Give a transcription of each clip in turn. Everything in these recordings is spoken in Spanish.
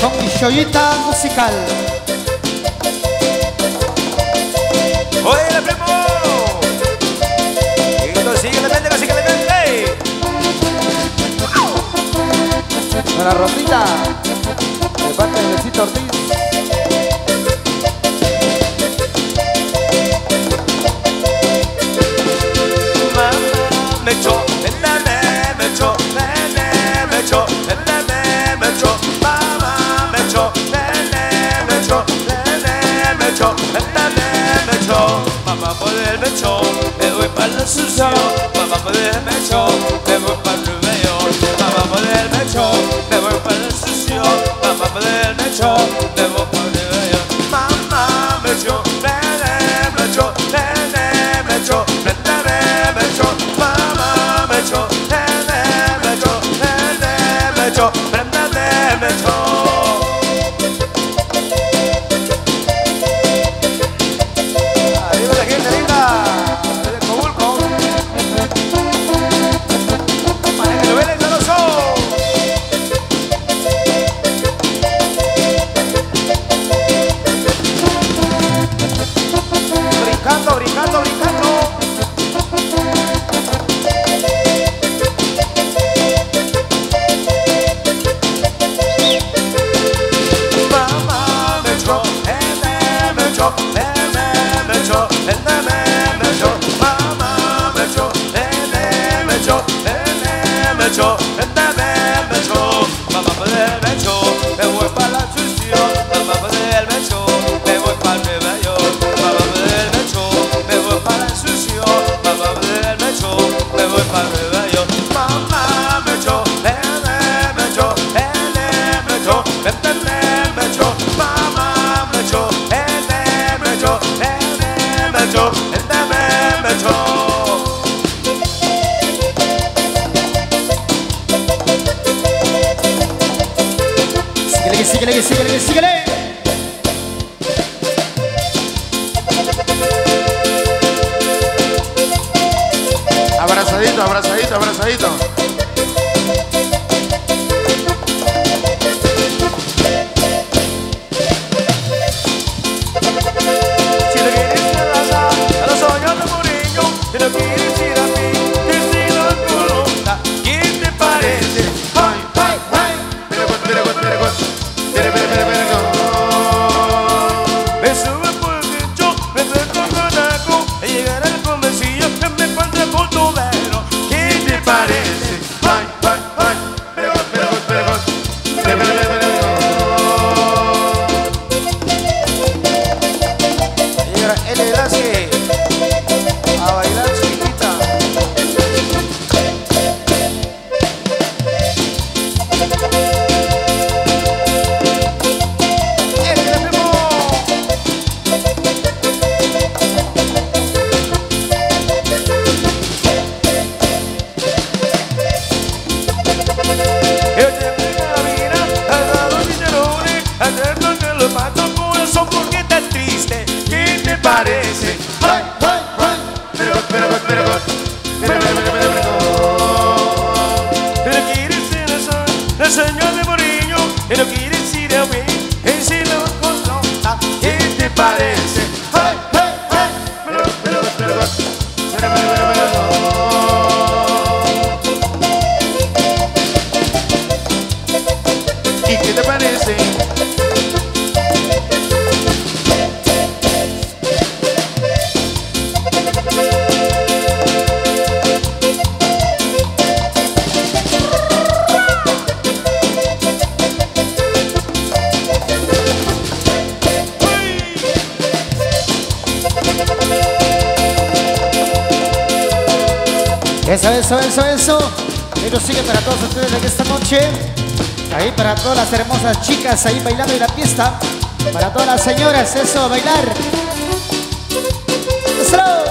con mi joyita musical. ¡Oye, la primo! Y entonces sigue, le vende, así que le vende. ¡Wow! Rosita, de parte de Luisito Ortiz. Mamá, me echó never told. Everybody listens out, but Brincando, brincando. pecho, méteme pecho. Síguele, síguele, síguele, síguele. eso, eso, eso. Esto sigue para todos ustedes de esta noche. Ahí para todas las hermosas chicas ahí bailando en la fiesta. Para todas las señoras, eso, bailar. ¡Eso!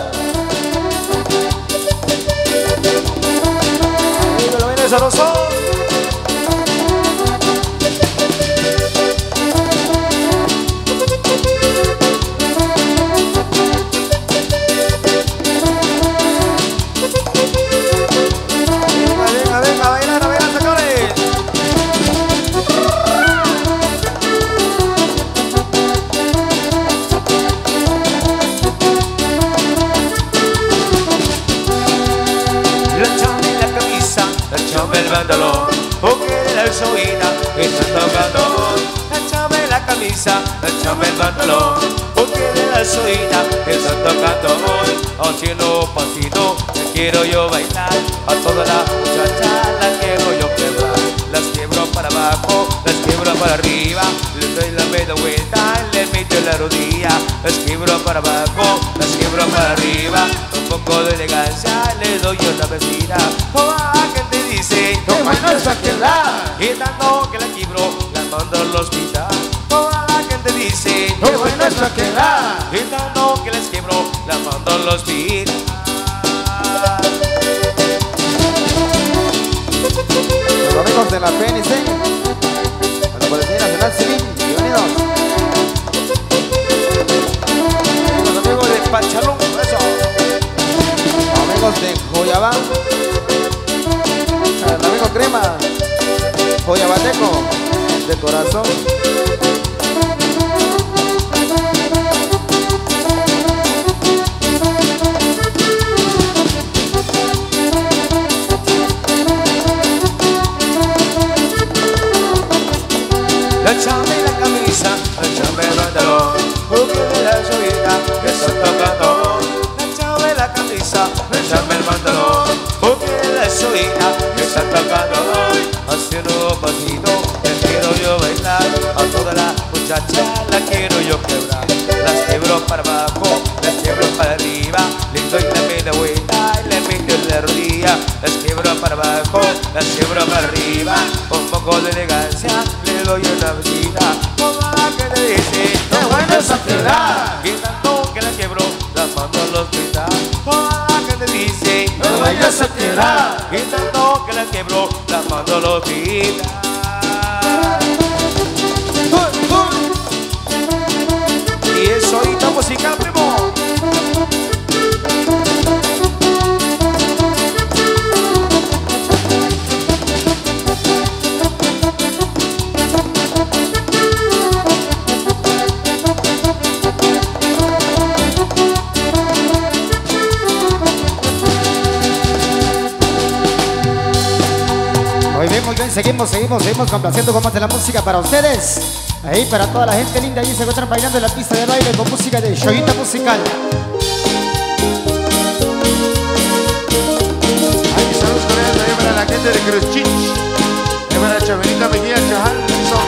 Quiero yo bailar, a toda la muchacha la quiero yo quebrar. Las quiebro para abajo, las quiebro para arriba, les doy la media vuelta, les meto la rodilla. Las quiebro para abajo, las quiebro para arriba, un poco de elegancia, les doy una vestida. Toda la gente dice, Qué bueno es aquella. y tanto que la quiebro, la mando al hospital. Toda la gente dice, bueno es aquella. y tanto que les quiebro, la mando al hospital. La PNC. A la Policía Nacional Civil. Bienvenidos. Los amigos de Pachalón, eso. Amigos de Joyabá. El amigo Crema. Joyabateco. De corazón. Está tocando. Haciendo un pasito, te quiero yo bailar, a toda la muchacha seguimos, seguimos, seguimos complaciendo con más de la música para ustedes. Ahí para toda la gente linda, ahí se encuentran bailando en la pista de baile con música de Shoyita Musical. Aquí saludos cordiales también para la gente de Cruzchich. Ahí para Chabelita Mejía Chajal. Eso.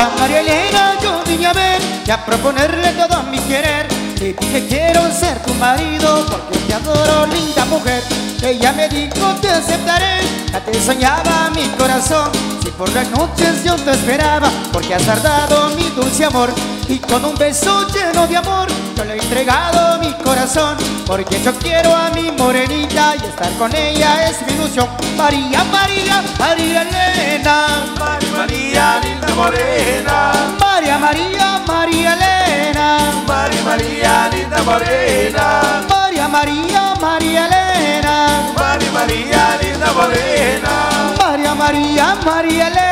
A María Elena yo vine a ver y a proponerle todo mi querer. Y dije quiero ser tu marido porque te adoro, linda mujer. Ella me dijo te aceptaré, ya te soñaba mi corazón. Si por las noches yo te esperaba porque has tardado mi dulce amor. Y con un beso lleno de amor yo le he entregado mi corazón. Porque yo quiero a mi morenita y estar con ella es mi ilusión. María, María, María Elena. María, María, linda morena. María, María, María Elena. María, María, linda morena. María, María, María Elena. María, María, linda morena. María, María, María Elena.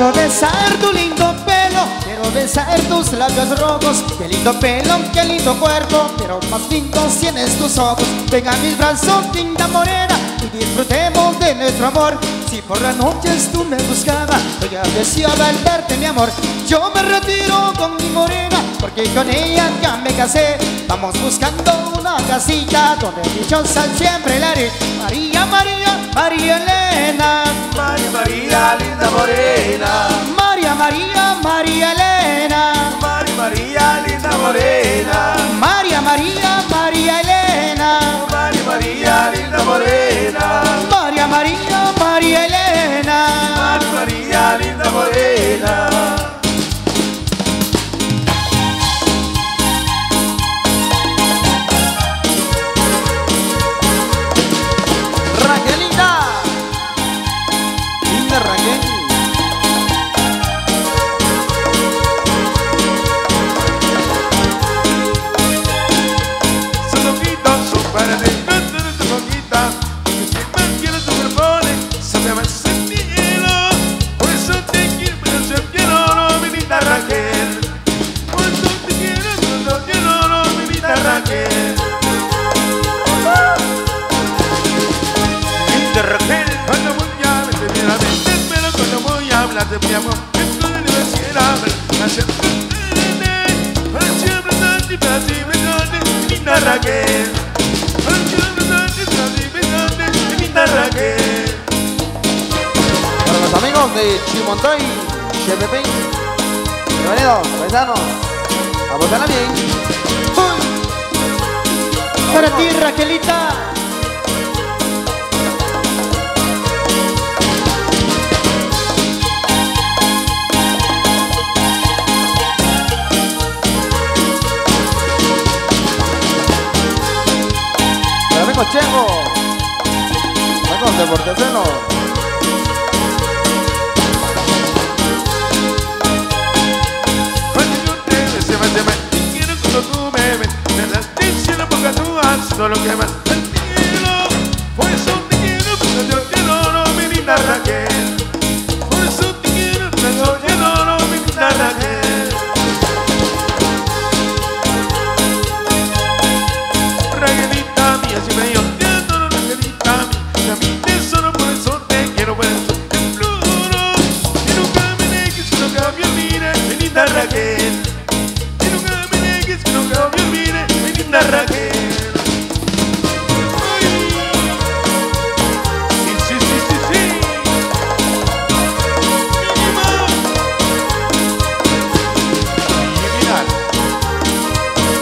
Quiero besar tu lindo pelo, quiero besar tus labios rojos. Qué lindo pelo, qué lindo cuerpo, pero más lindos tienes tus ojos. Venga mis brazos, linda morena, y disfrutemos de nuestro amor. Si por las noches tú me buscabas, yo ya deseaba el verte, mi amor. Yo me retiro con mi morena, porque con ella ya me casé. Vamos buscando una casita donde dichosa siempre la haré. María, María, María Elena. María, María, linda morena. María, María, María Elena. María, María, linda morena. María, María, María Elena. María, María, Para los amigos de Chimontoy, Chepepín. Bienvenidos, paisanos. A pasarla bien. Para ti, Raquelita. Para amigos Checo. Amigos de Porteceno. Cuando yo quiero cuando tú me ves. Me las diciendo porque tú haces todo lo que más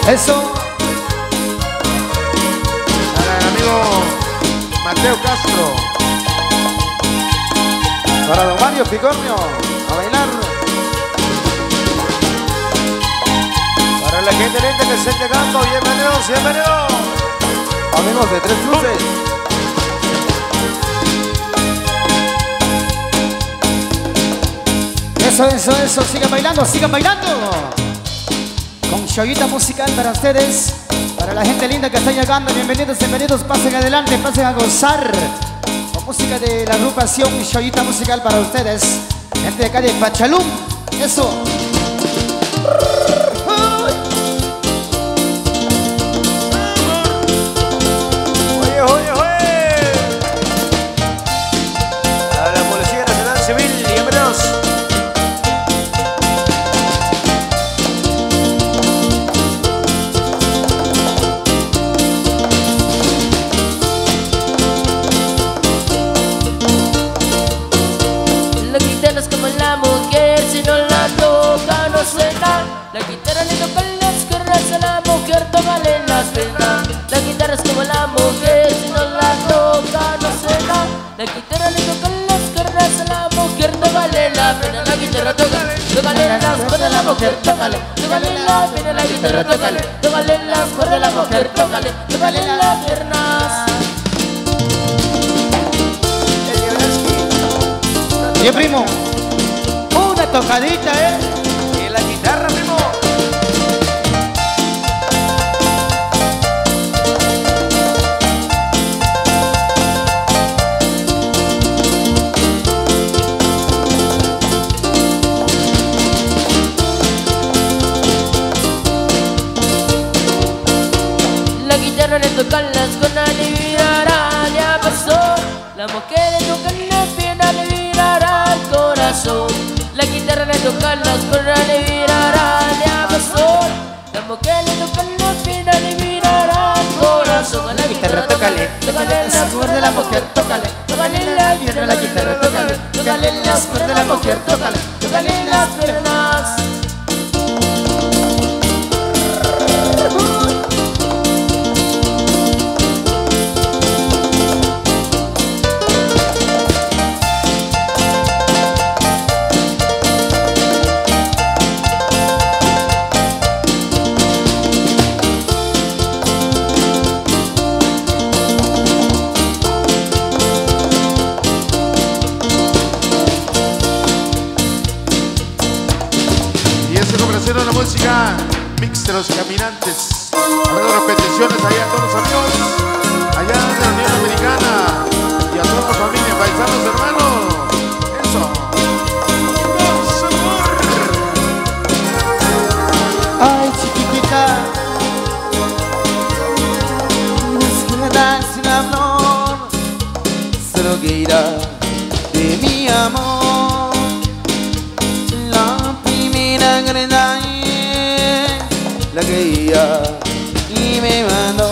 Eso. Para el amigo Mateo Castro. Para don Mario Picornio. A bailar. Para la gente linda que está llegando, bienvenidos, bienvenidos. Amigos de Tres Luces. Eso, eso, eso. Sigan bailando, sigan bailando. Con shoyita musical para ustedes. Para la gente linda que está llegando. Bienvenidos, bienvenidos. Pasen adelante, pasen a gozar. Con música de la agrupación Shoyita musical para ustedes. Gente de acá de Pachalum. Eso. Le toca las cuerdas a la mujer, tócale las venas. La guitarra es como la mujer, si no la toca no suena. La guitarra le toca las cuerdas a la mujer, tócale la pena. La guitarra tócale, tócale las cuerdas la mujer, tócale, tócale la pena. La guitarra tócale, tócale las cuerdas la mujer, tócale, tócale las piernas. Oye, primo. Una tocadita, ¿eh? Mujer le toca las piernas, le virará el corazón. La guitarra le toca las cuerdas, le virará, ya pasó. La mujer le toca las piernas, le virará el corazón. La guitarra tócale, tócale las cuerdas de la mujer, tócale, tócale la guitarra tócale, tócale las cuerdas de la mujer, tócale, tócale las piernas. Los caminantes. Hablando las peticiones allá a todos los amigos, allá en la Unión Americana y a toda la familia, paisanos hermanos. Eso. Amor. Ay, chiquitita. Me quedas sin hablar. Solo que irá de mi amor. Greda la quería y me mandó.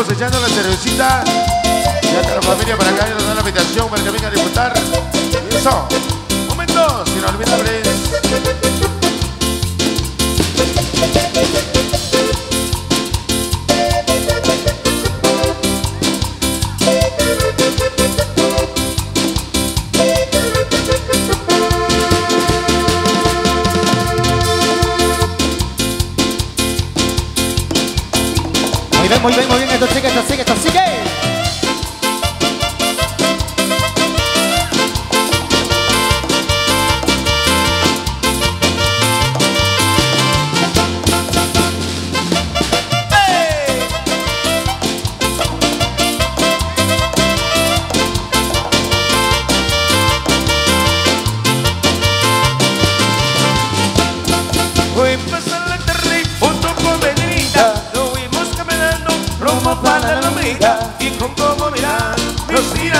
Amigos echando la cervecita. Ya está la familia para acá, nos dan la invitación para que vengan a disfrutar. Y eso, momentos inolvidables. Muy bien, muy bien. Esto sigue, esto sigue, esto sigue.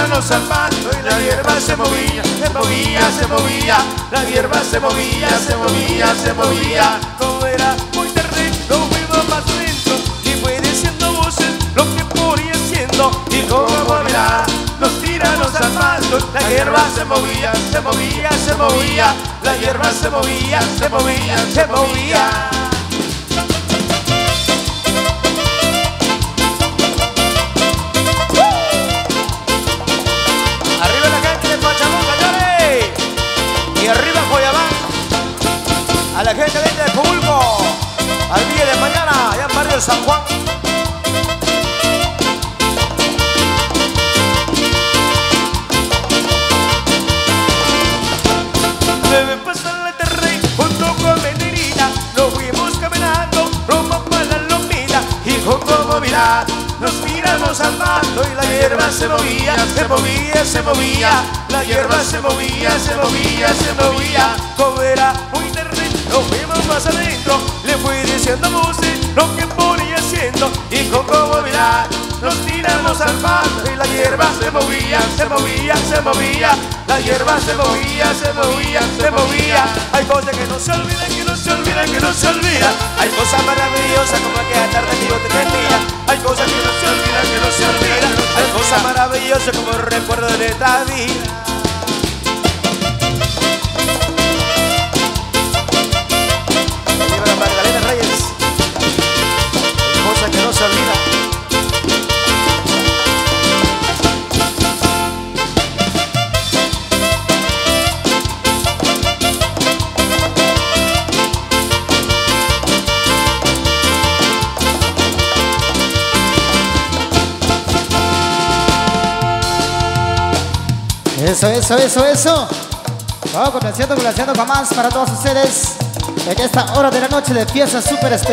Nos tiramos al Y la hierba se movía, se movía, se movía. La hierba se movía, se movía, se movía. Todo era muy tarde, lo fuimos más lento Y fue diciendo voces lo que podía siendo Y como mirar nos tiramos al La hierba se movía, se movía, se movía. La hierba se movía, se movía, se movía San Juan. Debe pasar la tarde junto con Menerina. Nos fuimos caminando rumbo para la lomita. Y como mirar, nos miramos al pasto y la hierba se movía, se movía, se movía. La hierba se movía, se movía, se movía. Como era muy tarde, nos fuimos más adentro. Le fui diciendo a voces lo que ponía haciendo. Y con como mirar, nos tiramos al pasto y la hierba se movía, se movía, se movía, la hierba se movía, se movía, se movía. Hay cosas que no se olvidan, que no se olvidan, que no se olvidan. Hay cosas maravillosas como aquella tarde que yo te tenía. Hay cosas que no se olvidan, que no se olvidan. Hay cosas maravillosas como el recuerdo de esta vida. Eso, eso, eso, eso. Vamos complaciendo, complaciendo con más para todos ustedes en esta hora de la noche de fiesta súper especial.